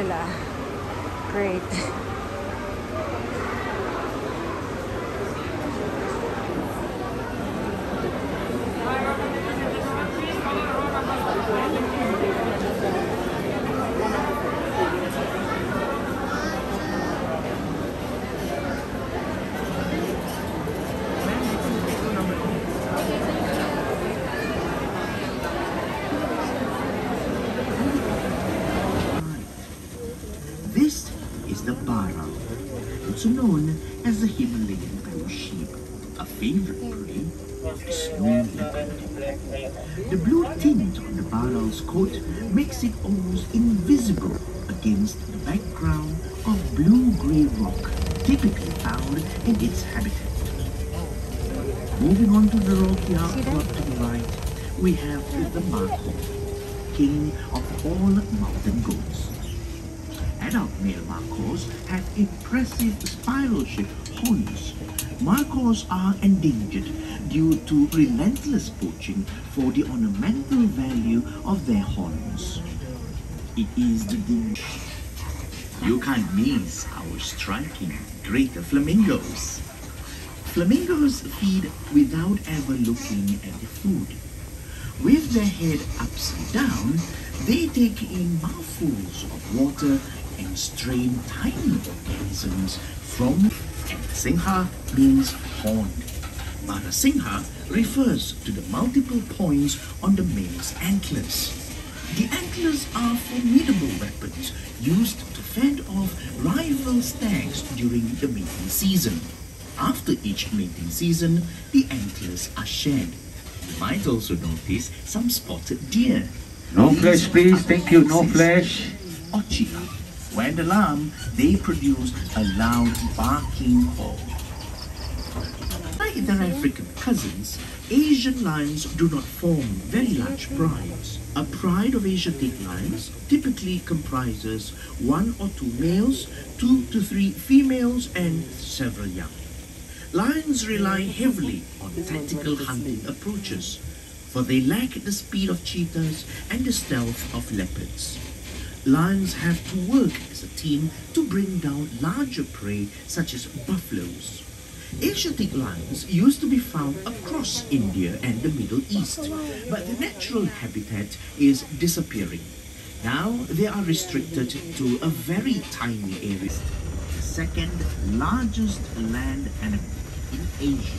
sila. Great. This is the Bharal, also known as the Himalayan blue sheep, a favorite prey of the snow leopard. The blue tint on the Bharal's coat makes it almost invisible against the background of blue-gray rock typically found in its habitat. Moving on to the rocky outcrop to the right, we have the Markhor, king of all mountain goats. Adult male Markhors have impressive spiral-shaped horns. Markhors are endangered due to relentless poaching for the ornamental value of their horns. It is the You can't miss our striking greater flamingos. Flamingos feed without ever looking at the food. With their head upside down, they take in mouthfuls of water and strain tiny organisms from and Singha means horn. Barasingha refers to the multiple points on the male's antlers. The antlers are formidable weapons used to fend off rival stags during the mating season. After each mating season, the antlers are shed. You might also notice some spotted deer. No These flesh, please. Thank you. No flesh. Ochia. When alarmed, they produce a loud barking call. Like their African cousins, Asian lions do not form very large prides. A pride of Asiatic lions typically comprises one or two males, two to three females, and several young. Lions rely heavily on tactical hunting approaches, for they lack the speed of cheetahs and the stealth of leopards. Lions have to work as a team to bring down larger prey such as buffaloes. Asiatic lions used to be found across India and the Middle East, but their natural habitat is disappearing. Now they are restricted to a very tiny area. The second largest land animal in Asia.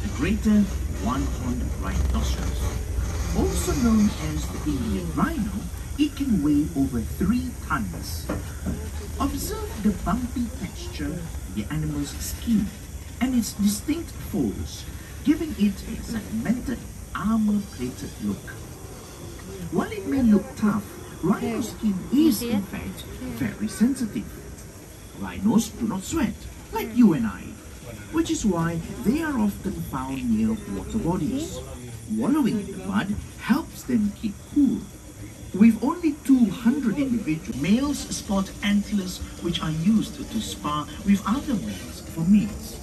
The greater one-horned rhinoceros. Also known as the Indian rhino, it can weigh over three tons. Observe the bumpy texture of the animal's skin and its distinct folds, giving it a segmented, armor-plated look. While it may look tough, rhino skin is in fact very sensitive. Rhinos do not sweat, like you and I, which is why they are often found near water bodies. Wallowing in the mud helps them keep cool. With only 200 individuals. males sport antlers which are used to spar with other males for mates.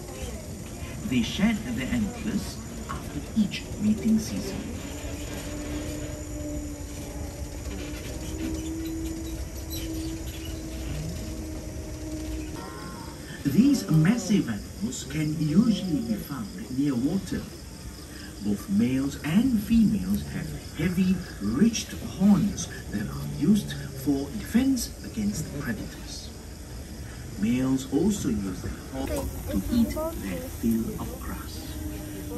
They shed their antlers after each mating season. These massive animals can usually be found near water. Both males and females have heavy, ridged horns that are used for defense against predators. Males also use their horns to eat their fill of grass.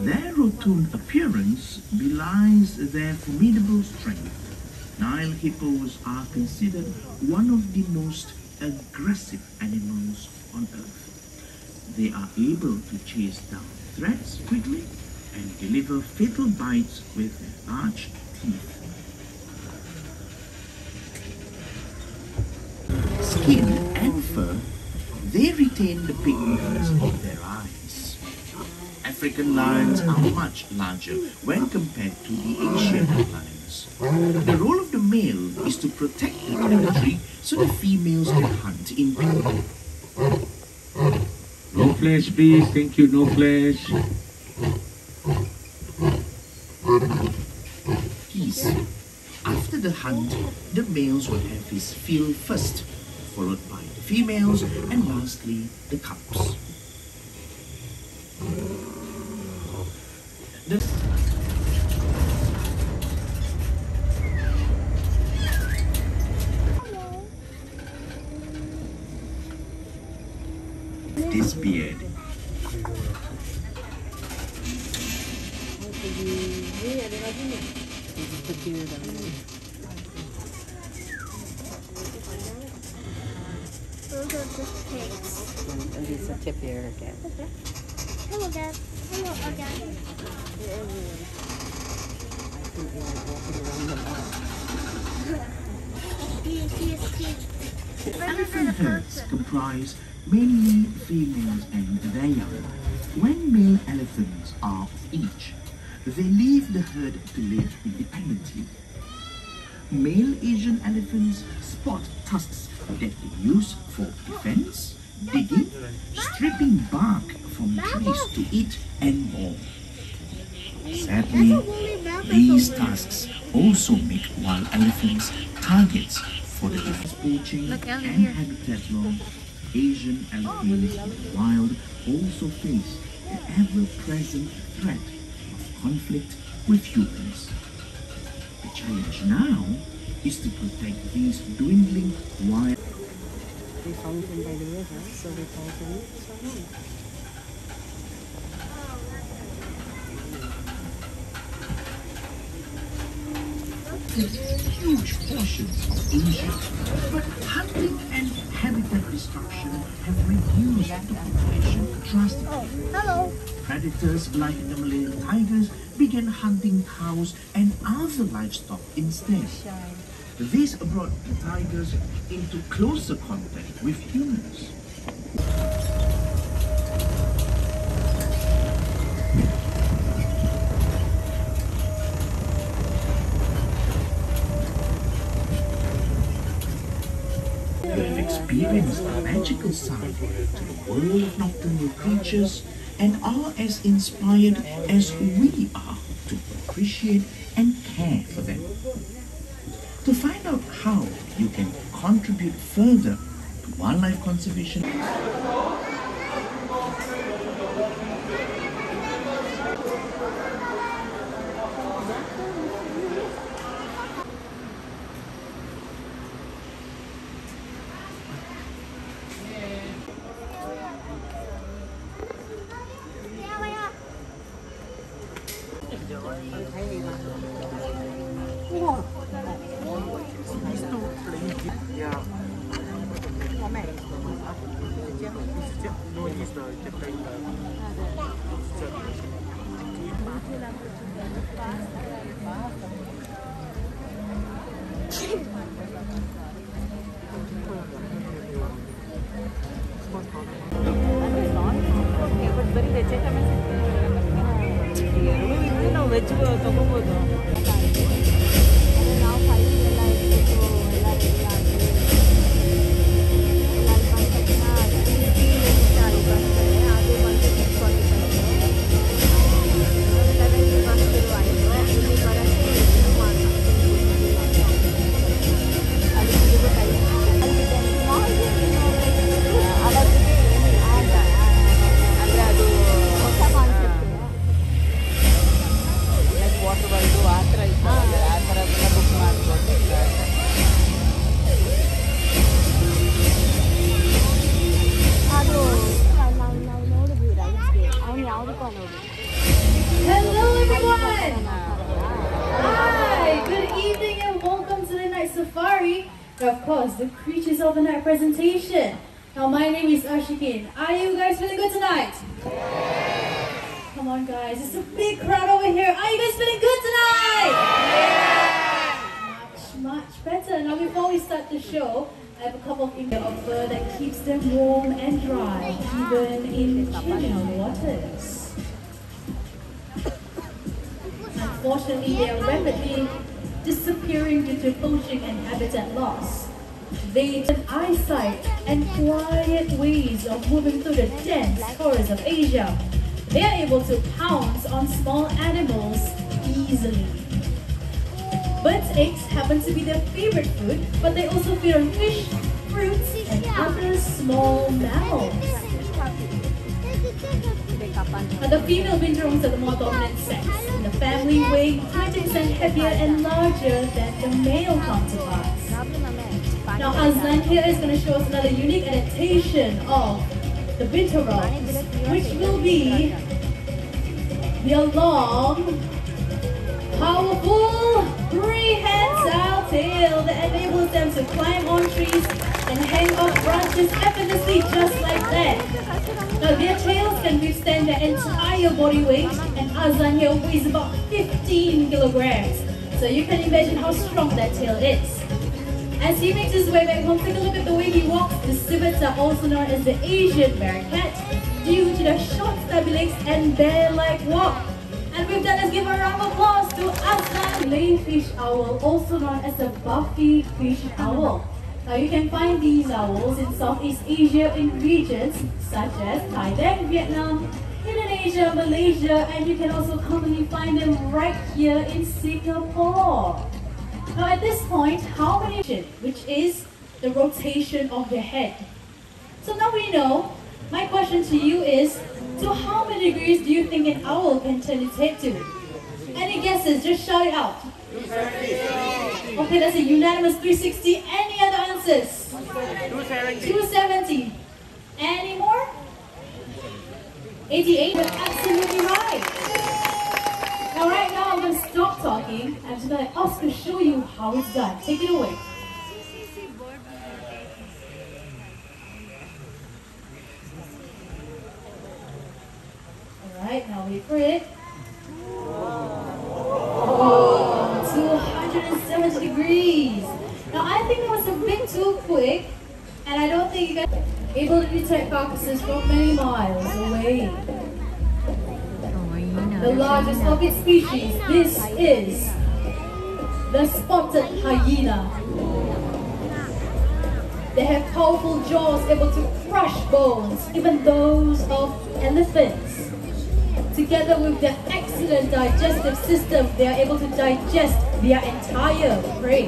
Their rotund appearance belies their formidable strength. Nile hippos are considered one of the most aggressive animals on earth. They are able to chase down threats quickly and deliver fatal bites with their large teeth. Skin and fur, they retain the pigments of their eyes. African lions are much larger when compared to the Asian lions. The role of the male is to protect the territory so the females can hunt in pair. No flesh, please. Thank you. No flesh. After the hunt, the males will have his fill first, followed by the females, and lastly the cubs. The this beard. Those are just pigs. And it's a tip here again. Hello, Dad. Hello, again. He, he is cute. Elephant herds comprise mainly females and their young. When male elephants are of age, they leave the herd to live independently. Male Asian elephants sport tusks that use for defense, digging, stripping bark from trees to eat, and more. Sadly, these tasks also make wild elephants targets for the defense poaching and habitat loss. Asian elephants in the wild also face the ever-present threat of conflict with humans. The challenge now is to protect these dwindling wild They found him by the river, so they called him Salmon. huge portions of Asia, but hunting and habitat destruction have reduced the population drastically. Oh, hello. Predators like the Malayan tigers began hunting cows and other livestock instead. This brought the tigers into closer contact with humans. They've experienced the magical side to the world of nocturnal creatures and are as inspired as we are to appreciate and care for them. How you can contribute further to wildlife conservation, 있어 이렇게 보인다 진짜 ಯಾವುದಕ್ಕೂ ನೋಡಿ Hello everyone! Hi! Good evening and welcome to the night safari. And of course, the creatures of the night presentation. Now my name is Ashikin. Are you guys feeling good tonight? Come on guys, it's a big crowd over here. Are you guys feeling good tonight? Much, much better. Now before we start the show, I have a couple of images of fur that keeps them warm and dry, even in chilling waters. Unfortunately, they are rapidly disappearing due to poaching and habitat loss. They have eyesight and quiet ways of moving through the dense forests of Asia. They are able to pounce on small animals easily. Birds' eggs happen to be their favorite food, but they also feed on fish, fruits, and other small mammals. The female binturongs are the more dominant sex in the family, weighing 20% heavier and larger than the male counterparts. Now, Azlan here is going to show us another unique adaptation of the binturongs, which will be the long, powerful, prehensile tail that enables them to climb on trees and hang off branches effortlessly just like that. Now their tails can withstand their entire body weight and Azlan here weighs about 15 kilograms. So you can imagine how strong that tail is. As he makes his way back home, take a look at the way he walks. The civets are also known as the Asian bear cat due to their short stubby legs and bear-like walk. And with that, let's give a round of applause to Azlan Lanefish Owl, also known as the Buffy Fish Owl. Now you can find these owls in Southeast Asia in regions such as Thailand, Vietnam, Indonesia, Malaysia, and you can also commonly find them right here in Singapore. Now at this point, how many, which is the rotation of their head. So now we know, my question to you is, to how many degrees do you think an owl can turn its head to? Any guesses? Just shout it out. Okay, that's a unanimous 360. Any other answers? 270. 270. Any more? 88. You're absolutely right. Now right now I'm going to stop talking. I'm just going to let Oscar show you how it's done. Take it away. Alright, now wait for it. Oh, 270 degrees. Now I think it was a bit too quick, and I don't think you guys able to detect carcasses from many miles away. The largest of its species, this is the spotted hyena. They have powerful jaws able to crush bones, even those of elephants. Together with their excellent digestive system, they are able to digest their entire prey.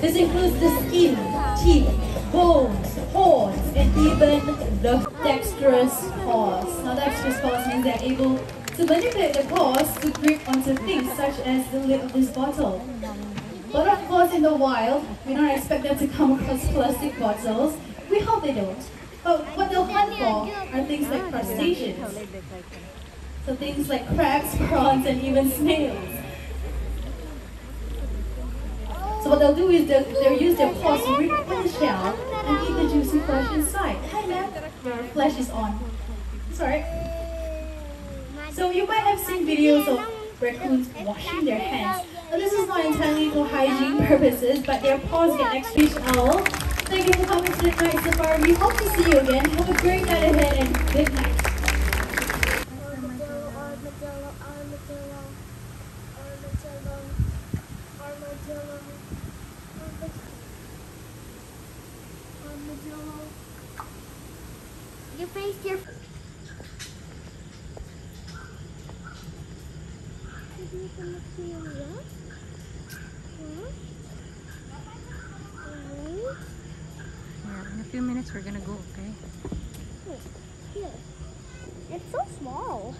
This includes the skin, teeth, bones, horns, and even the dexterous paws. Now dexterous paws means they're able to manipulate the paws to grip onto things such as the lid of this bottle. But of course in the wild, we don't expect them to come across plastic bottles. We hope they don't. But what they'll hunt for are things like crustaceans. So things like crabs, prawns, and even snails. So what they'll do is they'll, they'll use their paws to rip open the shell and eat the juicy flesh inside. Hi your flesh is on. Sorry. So you might have seen videos of raccoons washing their hands. Now this is not entirely for hygiene purposes, but their paws get extra owl. Thank you for coming to the night safari. We hope to see you again. Have a great night ahead and good night. Armadillo, armadillo. You faced your. Did you to your left? Huh? Alright. Yeah, in a few minutes we're gonna go, okay? Wait, here. It's so small.